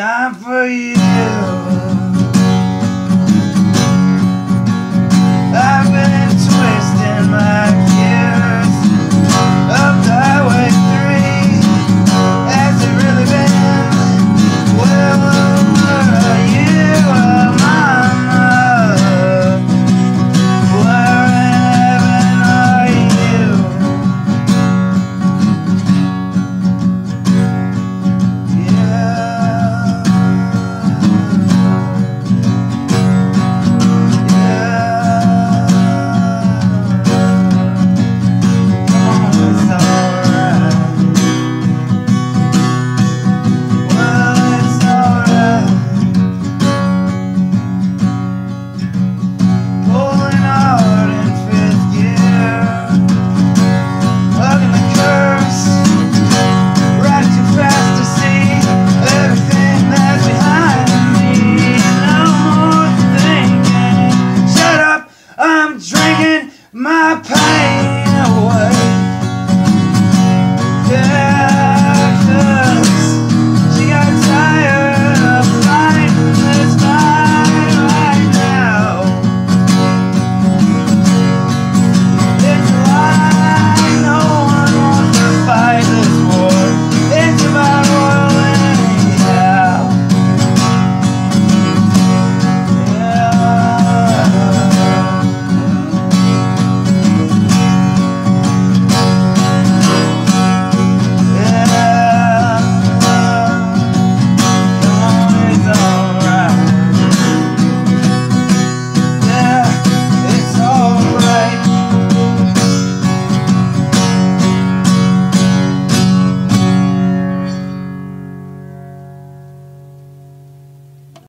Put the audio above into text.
time for you.